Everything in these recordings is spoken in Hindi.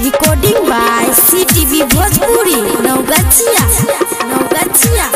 Recording by CTV Bhojpuri Naugachhia Naugachhia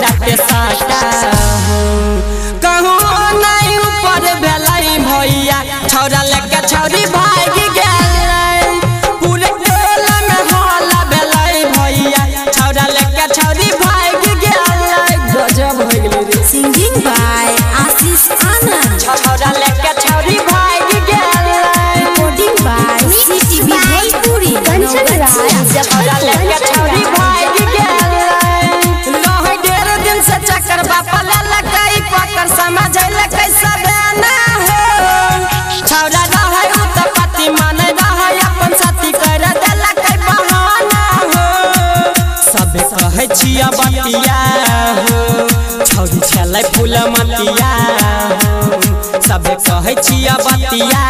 रहे साटा कहूँ नहीं ऊपर भेलै भैया छौरा लेके छौरी भाग गेलै। पूरे टोला में हल्ला भेलै भैया छौरा लेके छौरी भाग गेलै। गजब हो गेलै रे। Singing by. छिया बतिया हो छौरी छलै फूल मतिया हो। सबे कहै बतिया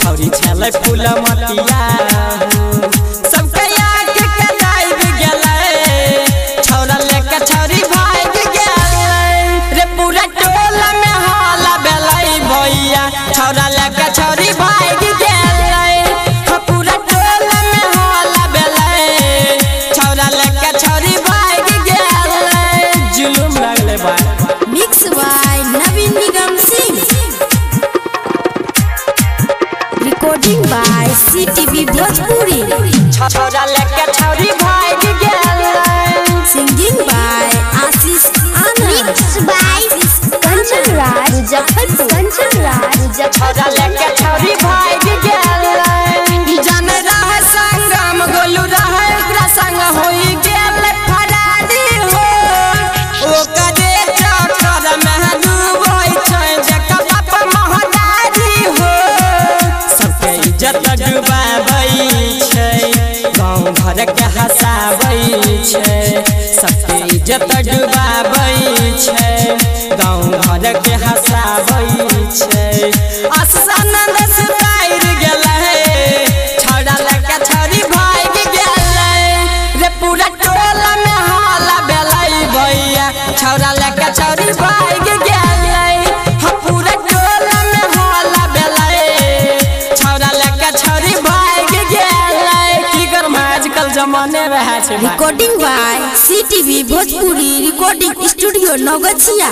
छौरी छलै फूल मतिया रिकॉर्डिंग बाय सीटीवी भोजपुरी छोरा लेके छौरी भाग गेल सिंगिंग बाय घर के छै। आसानंद सुतार गेलै। छौड़ा लेके छौरी भाग गेलै। रे पूरा टोला में हाला भेलै भैया। छौड़ा लेके छौरी भाग गेलै। हाँ पूरा टोला में हाला भेलै छौड़ा लेके छौरी भाग गेलै। की करम, आजकल जमाने रहे छै recording by CTV Bhojpuri recording studio Naugachhia